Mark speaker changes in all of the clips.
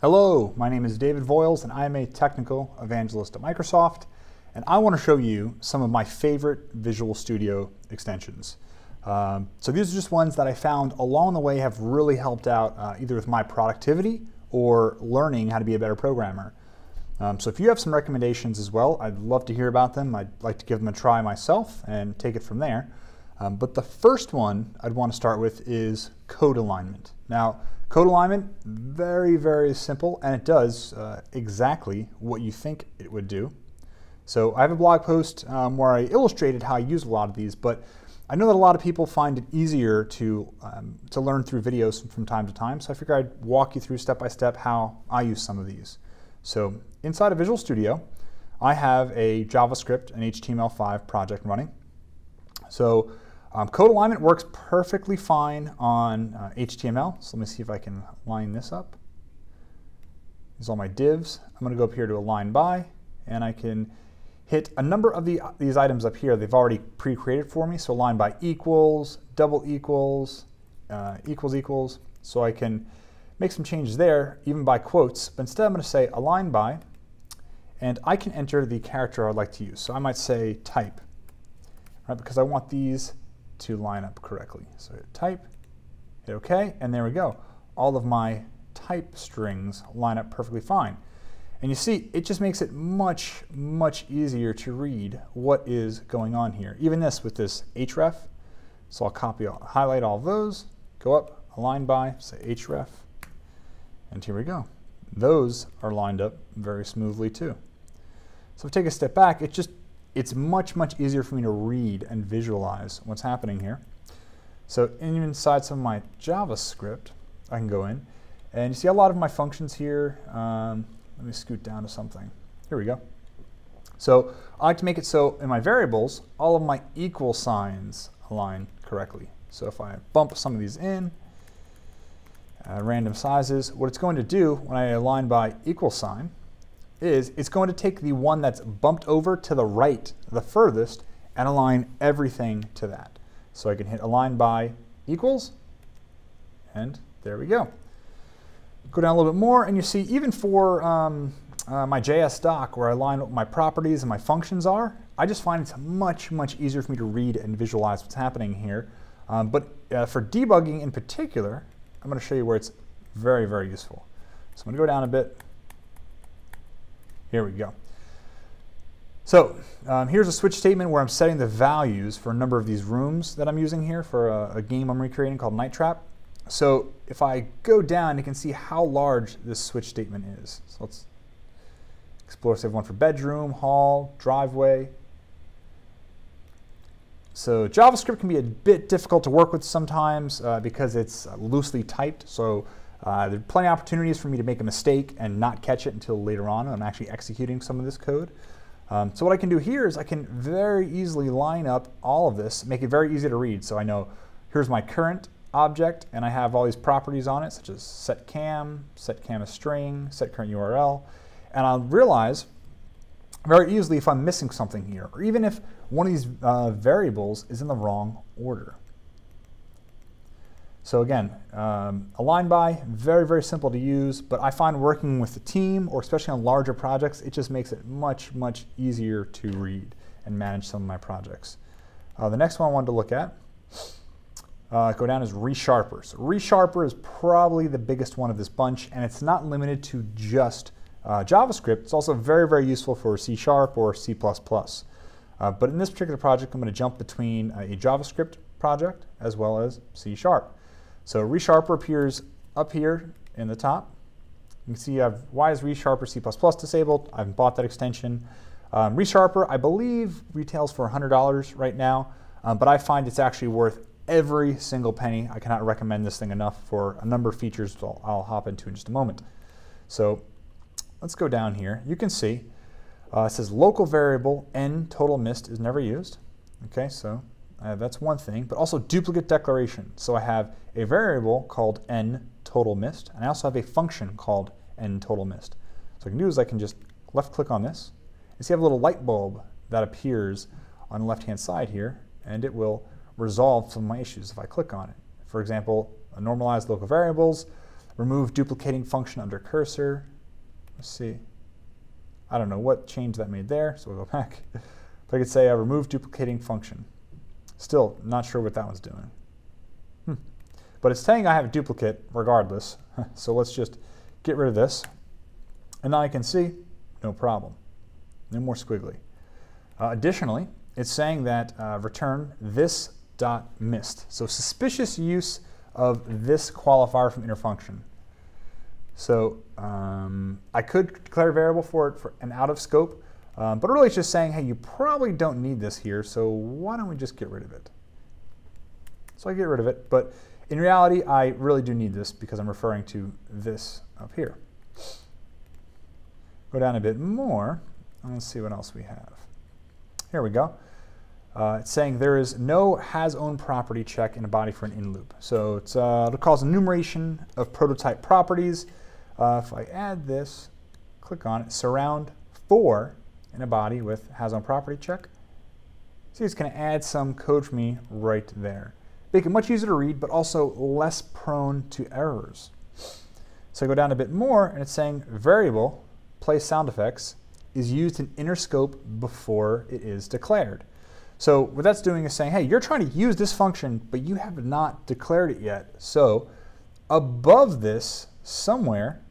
Speaker 1: Hello, my name is David Voyles and I am a technical evangelist at Microsoft and I want to show you some of my favorite Visual Studio extensions. Um, so these are just ones that I found along the way have really helped out uh, either with my productivity or learning how to be a better programmer. Um, so if you have some recommendations as well, I'd love to hear about them. I'd like to give them a try myself and take it from there. Um, but the first one I'd want to start with is code alignment. Now, code alignment, very, very simple, and it does uh, exactly what you think it would do. So I have a blog post um, where I illustrated how I use a lot of these, but I know that a lot of people find it easier to, um, to learn through videos from time to time, so I figured I'd walk you through step by step how I use some of these. So inside of Visual Studio, I have a JavaScript and HTML5 project running. So um, code alignment works perfectly fine on uh, HTML. So let me see if I can line this up. These are all my divs. I'm going to go up here to align by, and I can hit a number of the, these items up here. They've already pre-created for me. So align by equals, double equals, uh, equals equals. So I can make some changes there, even by quotes. But instead I'm going to say align by, and I can enter the character I'd like to use. So I might say type, right, because I want these to line up correctly. So hit type, hit OK, and there we go. All of my type strings line up perfectly fine. And you see, it just makes it much, much easier to read what is going on here. Even this with this href. So I'll copy, highlight all those, go up, align by, say href, and here we go. Those are lined up very smoothly too. So if I take a step back, it just it's much, much easier for me to read and visualize what's happening here. So inside some of my JavaScript, I can go in, and you see a lot of my functions here. Um, let me scoot down to something. Here we go. So I like to make it so in my variables, all of my equal signs align correctly. So if I bump some of these in, uh, random sizes, what it's going to do when I align by equal sign is it's going to take the one that's bumped over to the right, the furthest, and align everything to that. So I can hit align by equals, and there we go. Go down a little bit more, and you see even for um, uh, my JS doc where I align what my properties and my functions are, I just find it's much, much easier for me to read and visualize what's happening here. Um, but uh, for debugging in particular, I'm going to show you where it's very, very useful. So I'm going to go down a bit, here we go. So um, here's a switch statement where I'm setting the values for a number of these rooms that I'm using here for a, a game I'm recreating called Night Trap. So if I go down, you can see how large this switch statement is. So let's explore, say one for bedroom, hall, driveway. So JavaScript can be a bit difficult to work with sometimes uh, because it's uh, loosely typed. So uh, there are plenty of opportunities for me to make a mistake and not catch it until later on I'm actually executing some of this code. Um, so what I can do here is I can very easily line up all of this, make it very easy to read. So I know here's my current object, and I have all these properties on it, such as set cam, set cam string, set current URL, and I'll realize very easily if I'm missing something here, or even if one of these uh, variables is in the wrong order. So again, um, align by, very, very simple to use, but I find working with the team, or especially on larger projects, it just makes it much, much easier to read and manage some of my projects. Uh, the next one I wanted to look at, uh, go down is ReSharper. So ReSharper is probably the biggest one of this bunch, and it's not limited to just uh, JavaScript. It's also very, very useful for C Sharp or C++. Uh, but in this particular project, I'm going to jump between a JavaScript project as well as C Sharp. So ReSharper appears up here in the top. You can see I have why is ReSharper C++ disabled. I haven't bought that extension. Um, ReSharper, I believe, retails for $100 right now, um, but I find it's actually worth every single penny. I cannot recommend this thing enough for a number of features I'll, I'll hop into in just a moment. So let's go down here. You can see uh, it says local variable n total mist is never used. Okay, so uh, that's one thing, but also duplicate declaration. So I have a variable called n total mist, and I also have a function called n total mist. So what I can do is I can just left click on this, and see I have a little light bulb that appears on the left hand side here, and it will resolve some of my issues if I click on it. For example, normalized local variables, remove duplicating function under cursor. Let's see. I don't know what change that made there, so we'll go back. But I could say I remove duplicating function. Still not sure what that one's doing. Hmm. But it's saying I have a duplicate regardless, so let's just get rid of this. And now I can see, no problem. No more squiggly. Uh, additionally, it's saying that uh, return this dot missed. So suspicious use of this qualifier from inner function. So um, I could declare a variable for it for an out of scope, um, but really it's just saying, hey, you probably don't need this here, so why don't we just get rid of it? So I get rid of it, but in reality, I really do need this because I'm referring to this up here. Go down a bit more, and let's see what else we have. Here we go. Uh, it's saying there is no has own property check in a body for an in loop. So uh, it calls enumeration of prototype properties. Uh, if I add this, click on it, surround for in a body with has own property check. See, it's going to add some code for me right there. Make it much easier to read, but also less prone to errors. So I go down a bit more, and it's saying variable play sound effects is used in inner scope before it is declared. So what that's doing is saying, hey, you're trying to use this function, but you have not declared it yet. So above this, somewhere,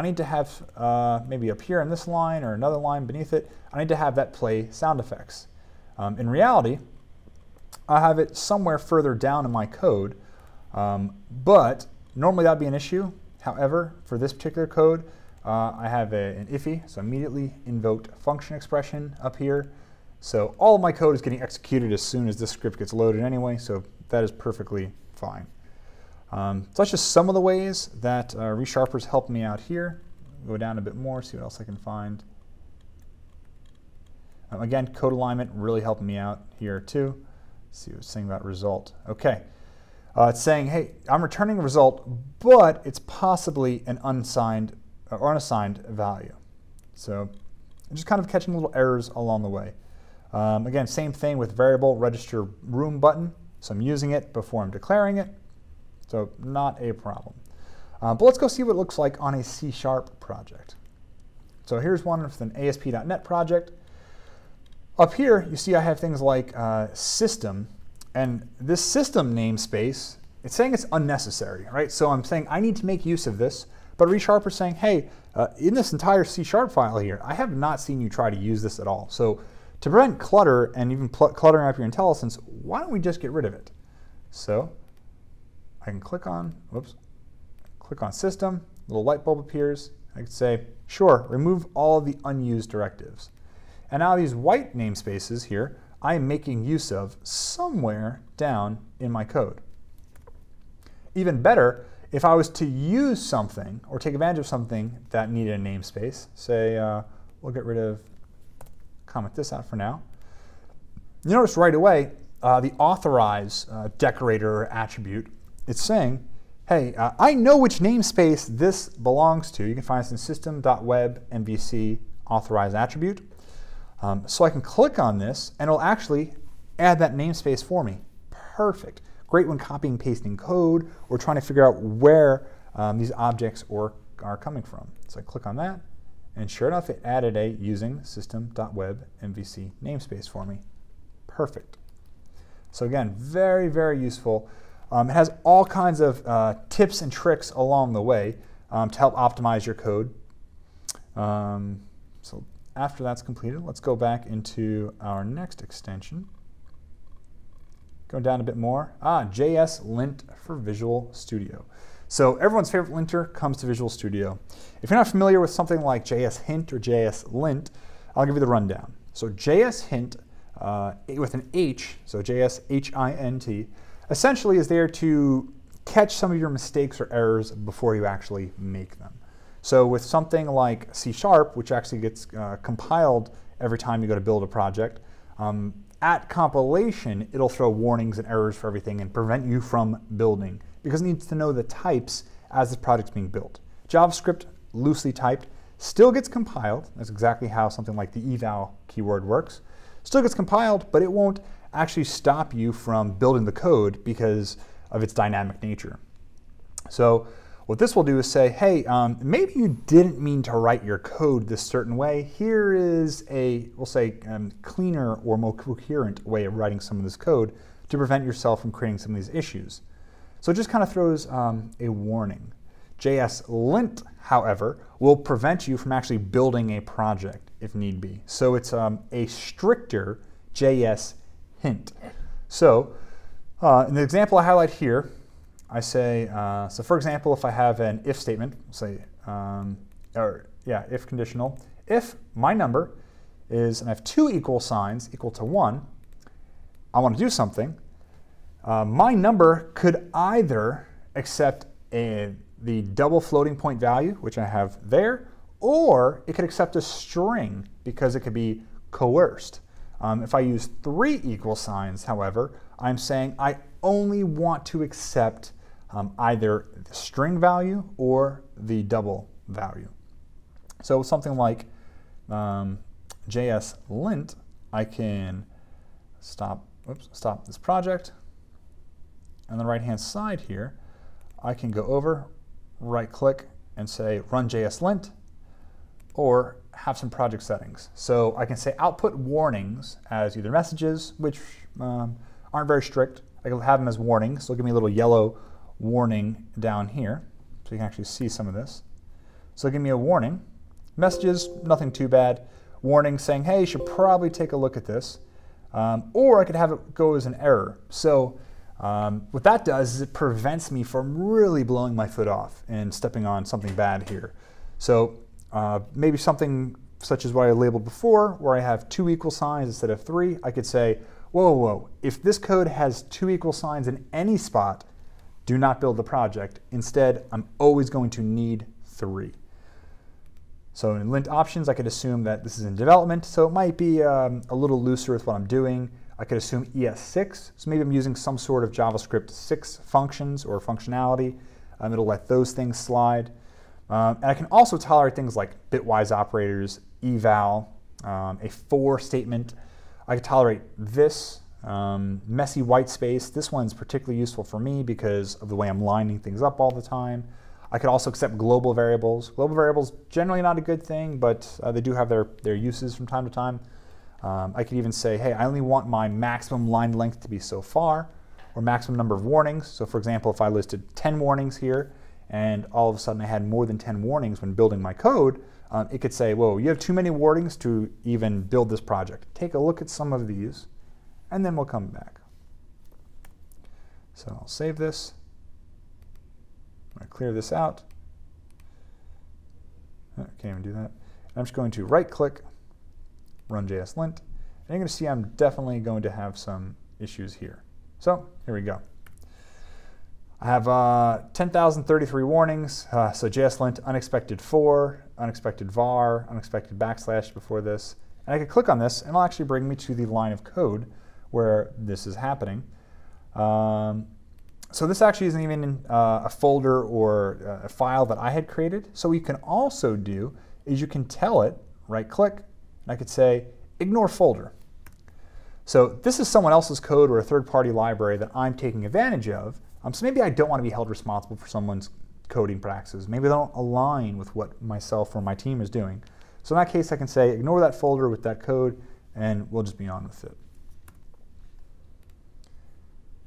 Speaker 1: I need to have, uh, maybe up here in this line or another line beneath it, I need to have that play sound effects. Um, in reality, I have it somewhere further down in my code, um, but normally that'd be an issue. However, for this particular code, uh, I have a, an IIFE, so immediately invoked function expression up here. So all of my code is getting executed as soon as this script gets loaded anyway, so that is perfectly fine. Um, so that's just some of the ways that uh, ReSharper's helped me out here. Go down a bit more, see what else I can find. Um, again, code alignment really helped me out here too. See what it's saying about result. Okay. Uh, it's saying, hey, I'm returning a result, but it's possibly an unsigned or unassigned value. So I'm just kind of catching little errors along the way. Um, again, same thing with variable register room button. So I'm using it before I'm declaring it. So not a problem. Uh, but let's go see what it looks like on a C-sharp project. So here's one with an ASP.NET project. Up here, you see I have things like uh, system, and this system namespace, it's saying it's unnecessary, right? So I'm saying I need to make use of this, but ReSharper is saying, hey, uh, in this entire C-sharp file here, I have not seen you try to use this at all. So to prevent clutter and even cluttering up your IntelliSense, why don't we just get rid of it? So I can click on, whoops, click on System, little light bulb appears. I can say, sure, remove all of the unused directives. And now these white namespaces here, I am making use of somewhere down in my code. Even better, if I was to use something or take advantage of something that needed a namespace, say uh, we'll get rid of comment this out for now. You notice right away uh, the authorize uh, decorator attribute, it's saying, hey, uh, I know which namespace this belongs to. You can find this in system.web MVC authorize attribute. Um, so I can click on this and it'll actually add that namespace for me. Perfect. Great when copying pasting code or trying to figure out where um, these objects or, are coming from. So I click on that and sure enough, it added a using system.web MVC namespace for me. Perfect. So again, very, very useful. Um, it has all kinds of uh, tips and tricks along the way um, to help optimize your code. Um, so after that's completed, let's go back into our next extension. Going down a bit more. Ah, JS Lint for Visual Studio. So everyone's favorite linter comes to Visual Studio. If you're not familiar with something like JS Hint or JS Lint, I'll give you the rundown. So JS Hint uh, with an H, so JS H-I-N-T, essentially is there to catch some of your mistakes or errors before you actually make them. So with something like C Sharp, which actually gets uh, compiled every time you go to build a project, um, at compilation, it'll throw warnings and errors for everything and prevent you from building because it needs to know the types as the project's being built. JavaScript, loosely typed, still gets compiled. That's exactly how something like the eval keyword works. Still gets compiled, but it won't actually stop you from building the code because of its dynamic nature. So What this will do is say, hey, um, maybe you didn't mean to write your code this certain way. Here is a, we'll say, um, cleaner or more coherent way of writing some of this code to prevent yourself from creating some of these issues. So it just kind of throws um, a warning. JS lint, however, will prevent you from actually building a project if need be. So it's um, a stricter JS hint. So uh, in the example I highlight here, I say, uh, so for example, if I have an if statement, say, um, or yeah, if conditional, if my number is, and I have two equal signs equal to one, I want to do something, uh, my number could either accept a, the double floating point value, which I have there, or it could accept a string because it could be coerced. Um, if I use three equal signs, however, I'm saying I only want to accept um, either the string value or the double value. So something like um, JS lint, I can stop, oops, stop this project. On the right hand side here, I can go over, right click, and say run JS lint, or have some project settings. So I can say output warnings as either messages, which um, aren't very strict. I can have them as warnings. So give me a little yellow warning down here. So you can actually see some of this. So give me a warning. Messages, nothing too bad. Warning saying, hey, you should probably take a look at this. Um, or I could have it go as an error. So um, what that does is it prevents me from really blowing my foot off and stepping on something bad here. So uh, maybe something such as what I labeled before, where I have two equal signs instead of three, I could say, whoa, whoa, whoa, if this code has two equal signs in any spot, do not build the project. Instead, I'm always going to need three. So in lint options, I could assume that this is in development, so it might be um, a little looser with what I'm doing. I could assume ES6, so maybe I'm using some sort of JavaScript 6 functions or functionality. Um, it'll let those things slide. Um, and I can also tolerate things like bitwise operators, eval, um, a for statement. I can tolerate this, um, messy white space, this one's particularly useful for me because of the way I'm lining things up all the time. I could also accept global variables. Global variables, generally not a good thing, but uh, they do have their, their uses from time to time. Um, I could even say, hey, I only want my maximum line length to be so far, or maximum number of warnings. So for example, if I listed 10 warnings here, and all of a sudden I had more than 10 warnings when building my code, um, it could say, whoa, you have too many warnings to even build this project. Take a look at some of these and then we'll come back. So I'll save this. I'm going to clear this out. I can't even do that. I'm just going to right click, run JS lint, and you're going to see I'm definitely going to have some issues here. So here we go. I have uh, 10,033 warnings. Uh, so lint unexpected for, unexpected var, unexpected backslash before this. And I could click on this and it'll actually bring me to the line of code where this is happening. Um, so this actually isn't even uh, a folder or uh, a file that I had created. So what you can also do is you can tell it, right click, and I could say ignore folder. So this is someone else's code or a third-party library that I'm taking advantage of. Um, so maybe I don't want to be held responsible for someone's coding practices. Maybe they don't align with what myself or my team is doing. So in that case, I can say ignore that folder with that code, and we'll just be on with it.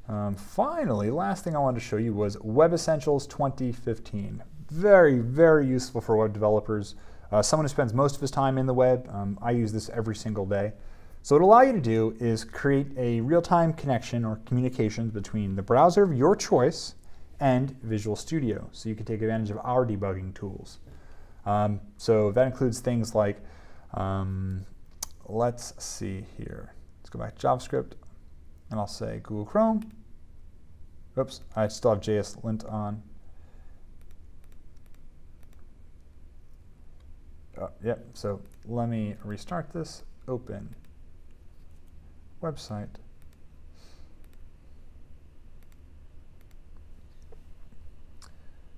Speaker 1: Um, finally, last thing I wanted to show you was Web Essentials 2015. Very, very useful for web developers. Uh, someone who spends most of his time in the web. Um, I use this every single day. So what it'll allow you to do is create a real-time connection or communications between the browser of your choice and Visual Studio. So you can take advantage of our debugging tools. Um, so that includes things like, um, let's see here. Let's go back to JavaScript and I'll say Google Chrome. Oops, I still have JS lint on. Oh, yep, so let me restart this, open website.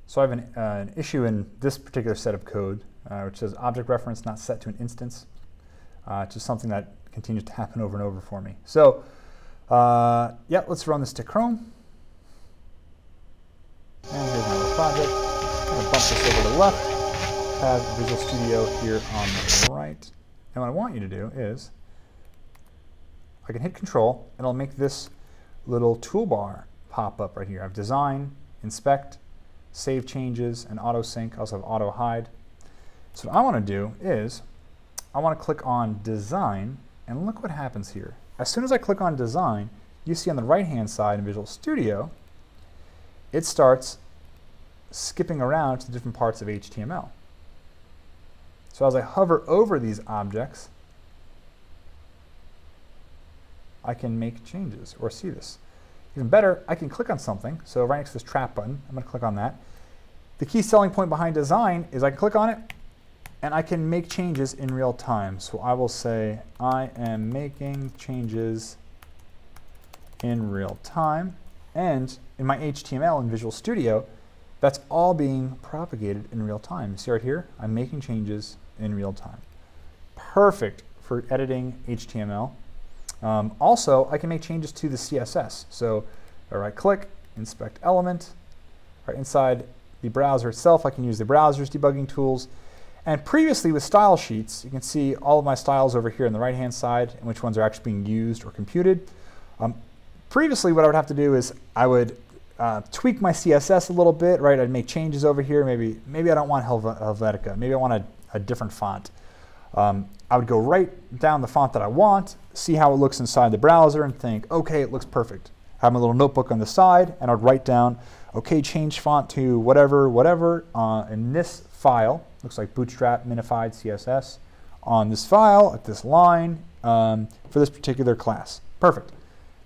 Speaker 1: So I have an, uh, an, issue in this particular set of code, uh, which says object reference not set to an instance. Uh, it's just something that continues to happen over and over for me. So uh, yeah, let's run this to Chrome. And here's my little project. Gonna bump this over to the left, have Visual Studio here on the right. And what I want you to do is, I can hit Control, and it'll make this little toolbar pop up right here. I have Design, Inspect, Save Changes, and Auto Sync. I also have Auto Hide. So what I want to do is, I want to click on Design, and look what happens here. As soon as I click on Design, you see on the right-hand side in Visual Studio, it starts skipping around to different parts of HTML. So as I hover over these objects, I can make changes or see this. Even better, I can click on something. So right next to this trap button, I'm going to click on that. The key selling point behind design is I can click on it and I can make changes in real time. So I will say I am making changes in real time. And in my HTML in Visual Studio, that's all being propagated in real time. See right here, I'm making changes in real time. Perfect for editing HTML. Um, also, I can make changes to the CSS. So I right click, inspect element. Right inside the browser itself, I can use the browser's debugging tools. And previously with style sheets, you can see all of my styles over here on the right hand side and which ones are actually being used or computed. Um, previously what I would have to do is I would uh, tweak my CSS a little bit, right? I'd make changes over here. Maybe maybe I don't want Helvetica. Maybe I want a, a different font. Um, I would go right down the font that I want, see how it looks inside the browser, and think, okay, it looks perfect. I Have my little notebook on the side, and I'd write down, okay, change font to whatever, whatever, uh, in this file, looks like Bootstrap minified CSS, on this file, at this line, um, for this particular class. Perfect.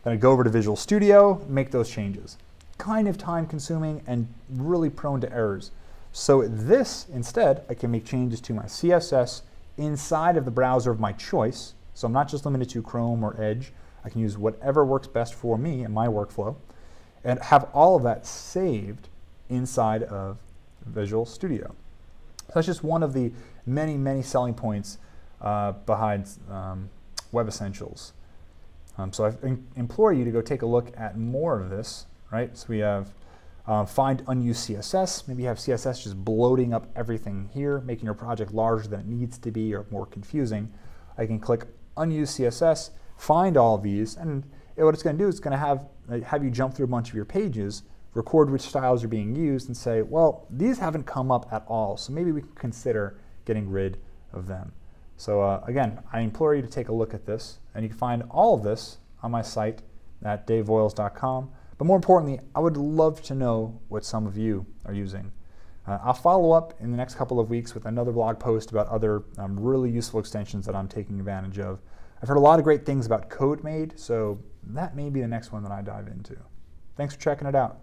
Speaker 1: Then I go over to Visual Studio, make those changes. Kind of time consuming and really prone to errors. So this, instead, I can make changes to my CSS inside of the browser of my choice. So I'm not just limited to Chrome or Edge. I can use whatever works best for me and my workflow and have all of that saved inside of Visual Studio. So that's just one of the many, many selling points uh, behind um, Web Essentials. Um, so I implore you to go take a look at more of this, right? So we have uh, find unused CSS. Maybe you have CSS just bloating up everything here, making your project larger than it needs to be or more confusing. I can click unused CSS, find all these, and what it's going to do is going to have, have you jump through a bunch of your pages, record which styles are being used, and say, well, these haven't come up at all, so maybe we can consider getting rid of them. So uh, again, I implore you to take a look at this, and you can find all of this on my site at davevoyles.com. But more importantly, I would love to know what some of you are using. Uh, I'll follow up in the next couple of weeks with another blog post about other um, really useful extensions that I'm taking advantage of. I've heard a lot of great things about CodeMaid, so that may be the next one that I dive into. Thanks for checking it out.